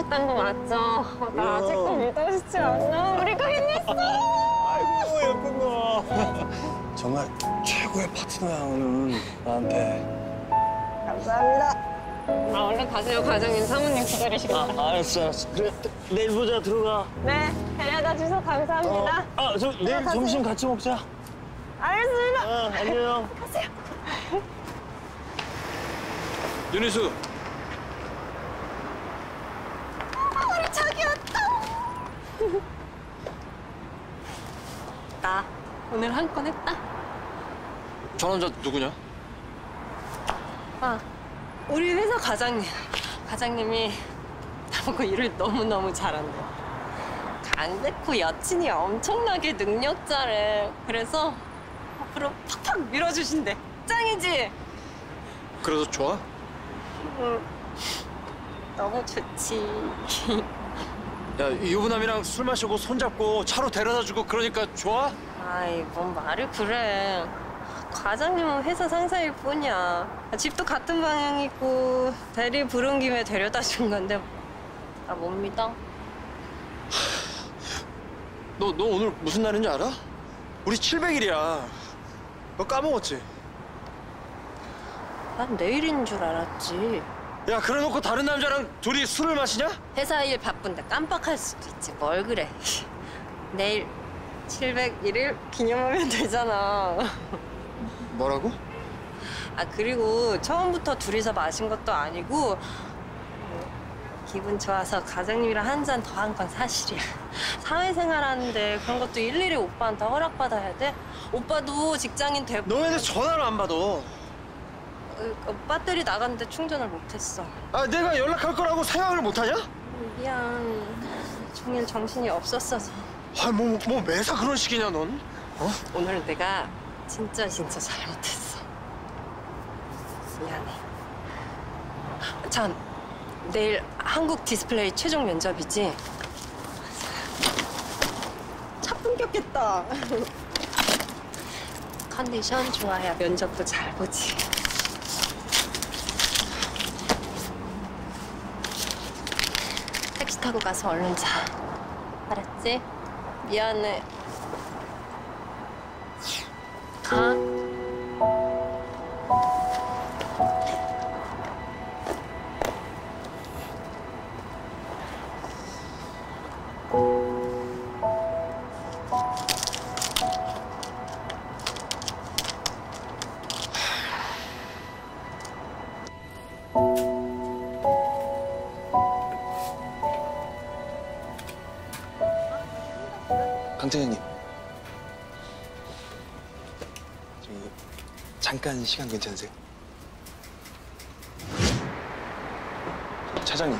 딴거 맞죠? 어, 나 아직도 믿어지지 않나? 우리가 해냈어! 아이고 예쁜 거. 정말 최고의 파트너야 오늘 나한테. 감사합니다. 아, 얼른 가세요, 과장님. 사모님 기다리시겠다. 아, 알았어 알았어. 그래 내일 보자 들어가. 네, 데려다 주셔서 감사합니다. 아저 내일 들어가세요. 점심 같이 먹자. 알겠습니다. 아 안녕. 윤희수. 우리 자기 왔다. 나 오늘 한 건 했다. 저 남자 누구냐? 아, 우리 회사 과장님. 과장님이 나보고 일을 너무너무 잘한대. 강백호 여친이 엄청나게 능력자래. 그래서 앞으로 팍팍 밀어주신대. 짱이지? 그래서 좋아? 너무 좋지. 야 유부남이랑 술 마시고 손잡고 차로 데려다주고 그러니까 좋아? 아이, 뭔 말을 그래. 과장님은 회사 상사일 뿐이야. 집도 같은 방향이고 대리 부른 김에 데려다 준 건데 나 못 믿어? 너, 너 오늘 무슨 날인지 알아? 우리 700일이야. 너 까먹었지? 난 내일인 줄 알았지. 야, 그래 놓고 다른 남자랑 둘이 술을 마시냐? 회사 일 바쁜데 깜빡할 수도 있지. 뭘 그래. 내일 701일 기념하면 되잖아. 뭐라고? 아 그리고 처음부터 둘이서 마신 것도 아니고 뭐, 기분 좋아서 과장님이랑 한 잔 더 한 건 사실이야. 사회생활 하는데 그런 것도 일일이 오빠한테 허락받아야 돼? 오빠도 직장인 되고 너왜내 전화를 안 받아? 어, 어, 배터리 나갔는데 충전을 못했어. 아, 내가 연락할 거라고 생각을 못하냐? 미안. 종일 정신이 없었어서. 아, 뭐, 뭐 매사 그런 식이냐, 넌? 어? 오늘 내가 진짜 진짜 잘못했어. 미안해. 참, 내일 한국 디스플레이 최종 면접이지? 차 끊겼겠다. 컨디션 좋아야 면접도 잘 보지. 타고 가서 얼른 자. 알았지? 미안해. 가. 강태현님. 저기 잠깐 시간 괜찮으세요? 차장님.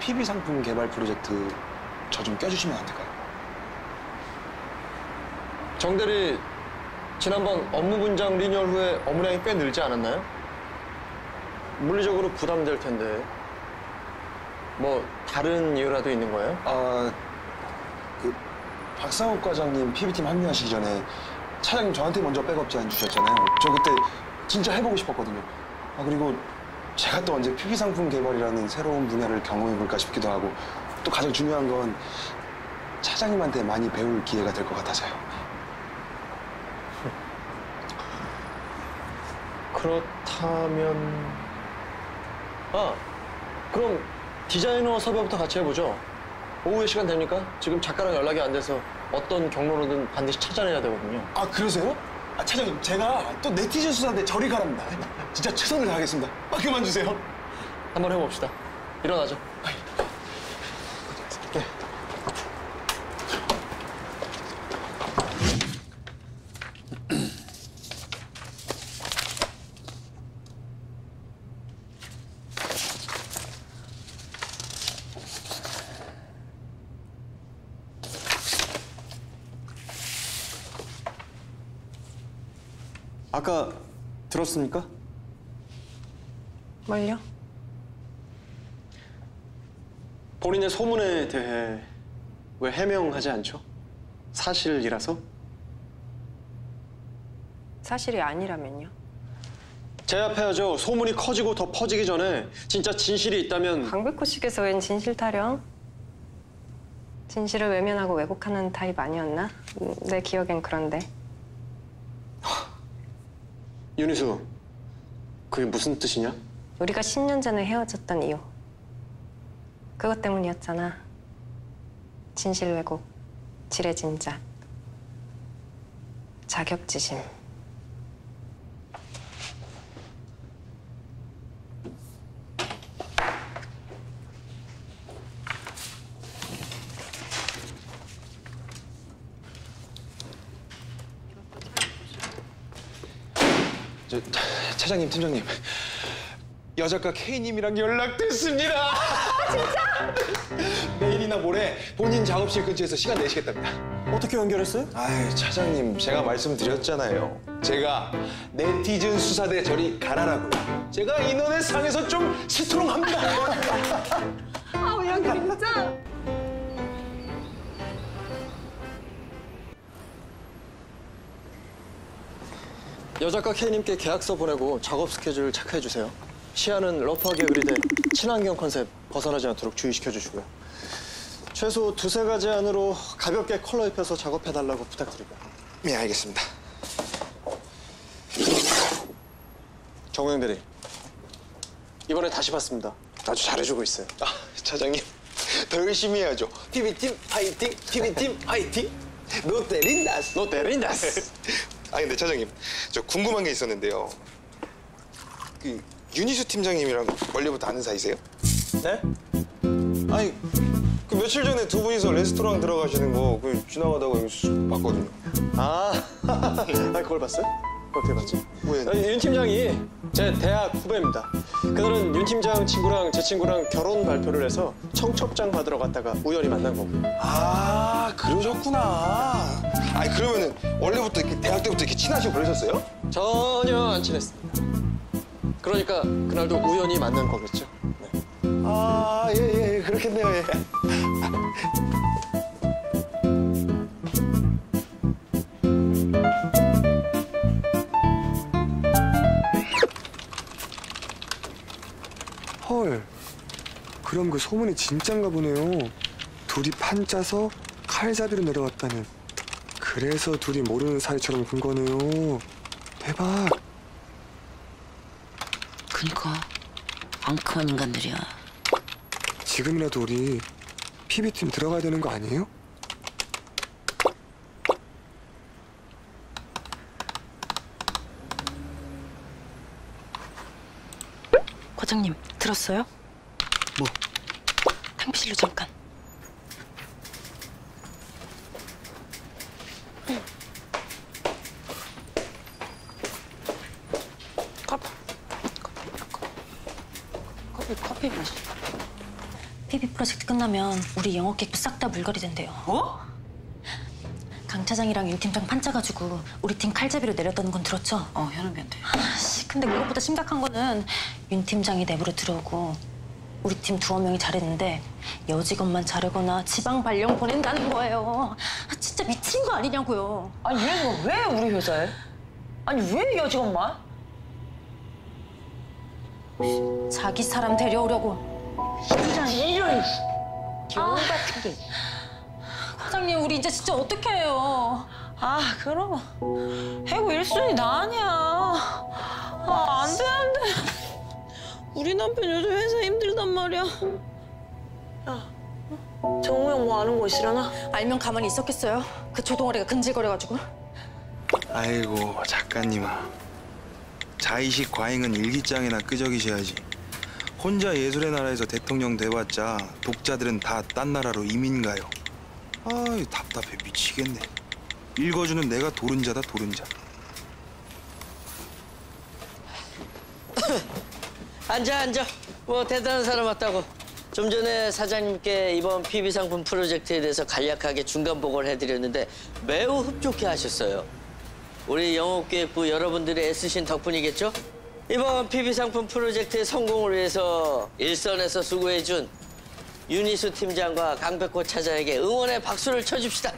PB 상품 개발 프로젝트 저 좀 껴주시면 안 될까요? 정대리 지난번 업무 분장 리뉴얼 후에 업무량이 꽤 늘지 않았나요? 물리적으로 부담될 텐데 뭐 다른 이유라도 있는 거예요? 아, 그 박상욱 과장님 PB팀 합류하시기 전에 차장님 저한테 먼저 백업 제안 주셨잖아요. 저 그때 진짜 해보고 싶었거든요. 아 그리고 제가 또 언제 PB 상품 개발이라는 새로운 분야를 경험해 볼까 싶기도 하고 또 가장 중요한 건 차장님한테 많이 배울 기회가 될 것 같아서요. 그렇다면 아 그럼 디자이너 섭외부터 같이 해보죠. 오후에 시간 됩니까? 지금 작가랑 연락이 안 돼서 어떤 경로로든 반드시 찾아내야 되거든요. 아 그러세요? 아 차장님 제가 또 네티즌 수사인데 저리 가랍니다. 진짜 최선을 다하겠습니다. 맡겨만 주세요. 한번 해봅시다. 일어나죠. 네. 아까 들었습니까? 뭘요? 본인의 소문에 대해 왜 해명하지 않죠? 사실이라서? 사실이 아니라면요? 제압해야죠. 소문이 커지고 더 퍼지기 전에 진짜 진실이 있다면 강백호 씨께서 웬 진실 타령? 진실을 외면하고 왜곡하는 타입 아니었나? 음, 내 기억엔 그런데. 윤희수 그게 무슨 뜻이냐? 우리가 10년 전에 헤어졌던 이유. 그것 때문이었잖아. 진실 왜곡, 지레진작, 자격지심. 저, 차장님, 팀장님. 여작가 K님이랑 연락됐습니다. 진짜? 내일이나 모레 본인 작업실 근처에서 시간 내시겠답니다. 어떻게 연결했어요? 아이, 차장님, 제가 말씀드렸잖아요. 제가 네티즌 수사대 저리 가라라고요. 제가 인터넷 상에서 좀 스트롱합니다. 여작가 K님께 계약서 보내고 작업 스케줄 체크해 주세요. 시야는 러프하게 의리되 친환경 컨셉 벗어나지 않도록 주의시켜 주시고요. 최소 두세 가지 안으로 가볍게 컬러 입혀서 작업해 달라고 부탁드리고요. 네, 알겠습니다. 정우영 대리. 이번에 다시 봤습니다. 아주 잘해주고 있어요. 아, 차장님, 더 열심히 해야죠. PB팀 파이팅, PB팀 파이팅. 너 때린다. 너 때린다스. 아 근데 차장님 저 궁금한 게 있었는데요. 그 윤희수 팀장님이랑 원래부터 아는 사이세요? 네? 아니 그 며칠 전에 두 분이서 레스토랑 들어가시는 거 그 지나가다가 여기 쑥 봤거든요. 아, 아, 그걸 봤어요? 어떻게 봤지? 왜? 아, 윤 팀장이 제 대학 후배입니다. 그날은 윤 팀장 친구랑 제 친구랑 결혼 발표를 해서 청첩장 받으러 갔다가 우연히 만난 거고. 아 그러셨구나. 아니 그러면은 원래부터 이렇게 대학 때부터 이렇게 친하시고 그러셨어요? 전혀 안 친했습니다. 그러니까 그날도 우연히 만난 거겠죠. 네. 아 예 예 예, 그렇겠네요. 예. 헐. 그럼 그 소문이 진짠가 보네요. 둘이 판 짜서 칼잡이로 내려왔다는. 그래서 둘이 모르는 사이처럼 군 거네요. 대박. 그니까 앙큼한 인간들이야. 지금이라도 우리 PB팀 들어가야 되는 거 아니에요? 과장님 들었어요? 뭐? 탕비실로 잠깐. 커피, 커피, 커피 마시. PB 프로젝트 끝나면 우리 영업객도 싹 다 물갈이 된대요. 어? 강 차장이랑 윤 팀장 판짜가지고 우리 팀 칼잡이로 내렸다는 건 들었죠? 어, 현우비한테. 아씨, 근데 그것보다 심각한 거는 윤 팀장이 내부로 들어오고 우리 팀 두어 명이 잘했는데 여직원만 자르거나 지방 발령 보낸다는 거예요. 아, 진짜 미친 거 아니냐고요. 아니 얘가 왜 우리 회사에? 아니 왜 여직원만? 자기 사람 데려오려고. 이런 이런 경우 같은 게. 과장님, 우리 이제 진짜 어떻게 해요? 아 그럼 해고 1순위 나 아니야. 아 안 돼 안 돼. 우리 남편 요즘 회사 힘들단 말이야. 야 정우 형 뭐 아는 거 있으려나? 알면 가만히 있었겠어요? 그 조동아리가 근질거려가지고. 아이고 작가님아 자의식 과잉은 일기장이나 끄적이셔야지 혼자 예술의 나라에서 대통령 돼봤자 독자들은 다 딴 나라로 이민 가요 아이 답답해 미치겠네 읽어주는 내가 도른자다 도른자 앉아 앉아. 뭐 대단한 사람 왔다고. 좀 전에 사장님께 이번 PB 상품 프로젝트에 대해서 간략하게 중간 보고를 해드렸는데 매우 흡족해 하셨어요. 우리 영업기획부 여러분들이 애쓰신 덕분이겠죠? 이번 PB 상품 프로젝트의 성공을 위해서 일선에서 수고해준 윤희수 팀장과 강백호 차장에게 응원의 박수를 쳐줍시다.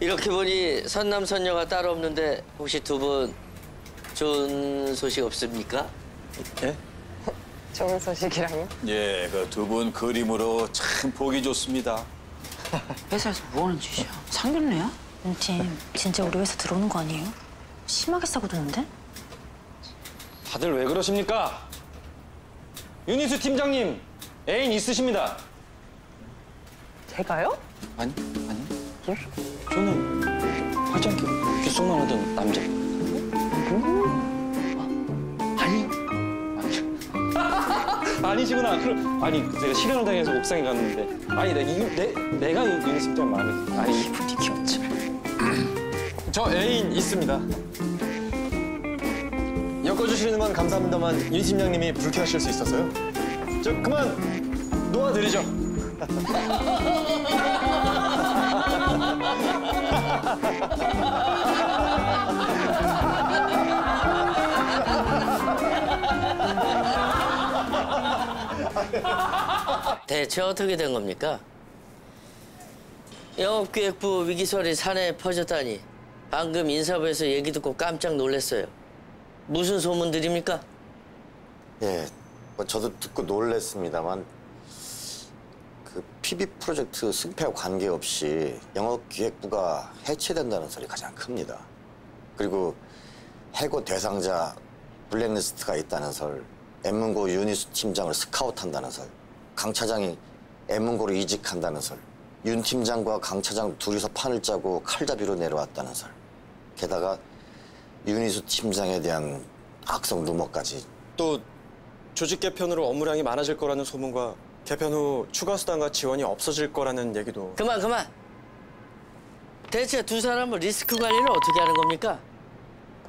이렇게 보니 선남 선녀가 따로 없는데 혹시 두 분 좋은 소식 없습니까? 예? 좋은 소식이라요 예, 그 두 분 그림으로 참 보기 좋습니다. 회사에서 뭐 하는 짓이야? 상견례야? 음, 윤팀, 진짜 우리 회사 들어오는 거 아니에요? 심하게 싸고 드는데? 다들 왜 그러십니까? 유니스 팀장님 애인 있으십니다. 제가요? 아니 아니. 예? 저는 화장 귓속만 하던 남자. 아니. 아니시구나. 그럼 아니 제가 실현을 당해서 옥상에 갔는데 아니 내, 이- 내 내가 유니스 팀장 마음에 아니 이분이 귀엽지. 저 애인 있습니다. 엮어주시는 건 감사합니다만 윤 팀장님이 불쾌하실 수 있어서요. 저 그만 놓아드리죠. 대체 어떻게 된 겁니까? 영업기획부 위기설이 사내에 퍼졌다니 방금 인사부에서 얘기 듣고 깜짝 놀랐어요. 무슨 소문들입니까? 예, 뭐 저도 듣고 놀랐습니다만 그 PB 프로젝트 승패와 관계없이 영업기획부가 해체된다는 소리 가장 큽니다. 그리고 해고 대상자 블랙리스트가 있다는 설, 엠문고 유니스 팀장을 스카우트한다는 설, 강 차장이 엠문고로 이직한다는 설, 윤 팀장과 강 차장 둘이서 판을 짜고 칼잡이로 내려왔다는 설, 게다가 유니스 팀장에 대한 악성 루머까지 또 조직 개편으로 업무량이 많아질 거라는 소문과 개편 후 추가 수당과 지원이 없어질 거라는 얘기도 그만 그만. 대체 두 사람은 리스크 관리를 어떻게 하는 겁니까?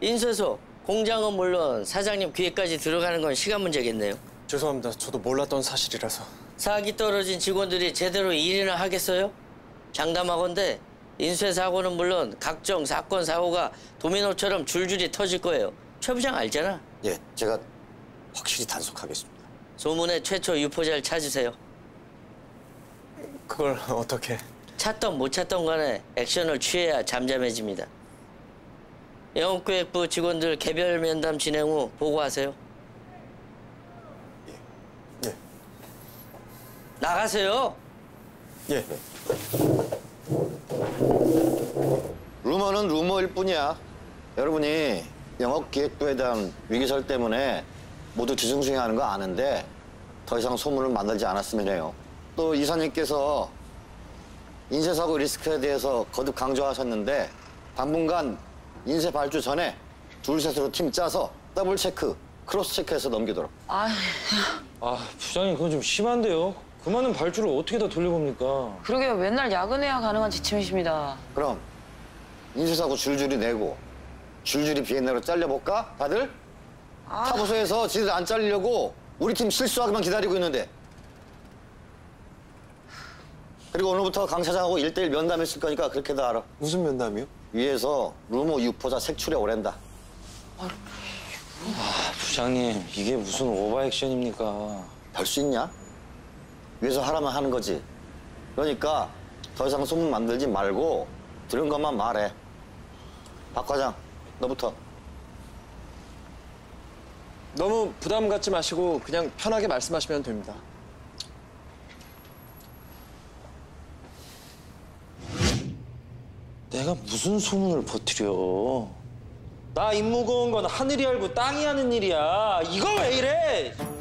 인쇄소, 공장은 물론 사장님 귀에까지 들어가는 건 시간 문제겠네요. 죄송합니다. 저도 몰랐던 사실이라서. 사기 떨어진 직원들이 제대로 일이나 하겠어요? 장담하건대 인쇄 사고는 물론 각종 사건 사고가 도미노처럼 줄줄이 터질 거예요. 최 부장 알잖아. 예, 제가 확실히 단속하겠습니다. 소문의 최초 유포자를 찾으세요. 그걸 어떻게? 찾던 못 찾던 간에 액션을 취해야 잠잠해집니다. 영업기획부 직원들 개별 면담 진행 후 보고하세요. 예. 나가세요. 예. 루머는 루머일 뿐이야. 여러분이 영업기획부에 대한 위기설 때문에 모두 뒤숭숭해하는 거 아는데 더 이상 소문을 만들지 않았으면 해요. 또 이사님께서 인쇄사고 리스크에 대해서 거듭 강조하셨는데 당분간 인쇄 발주 전에 둘 셋으로 팀 짜서 더블 체크, 크로스 체크해서 넘기도록. 아, 아 부장님 그건 좀 심한데요. 그 많은 발주를 어떻게 다 돌려봅니까? 그러게요. 맨날 야근해야 가능한 지침이십니다. 그럼 인쇄사고 줄줄이 내고 줄줄이 비엔나로 잘려볼까? 다들? 타부서에서 지들 안 잘리려고 우리 팀 실수하기만 기다리고 있는데 그리고 오늘부터 강 차장하고 일대일 면담했을 거니까 그렇게 다 알아 무슨 면담이요? 위에서 루머 유포자 색출에 오랜다 부장님 이게 무슨 오버액션입니까? 별 수 있냐? 위에서 하라면 하는 거지 그러니까 더 이상 소문 만들지 말고 들은 것만 말해 박 과장 너부터 너무 부담 갖지 마시고 그냥 편하게 말씀하시면 됩니다. 내가 무슨 소문을 퍼뜨려? 나 임무고 온건 하늘이 알고 땅이 하는 일이야. 이거 왜 이래?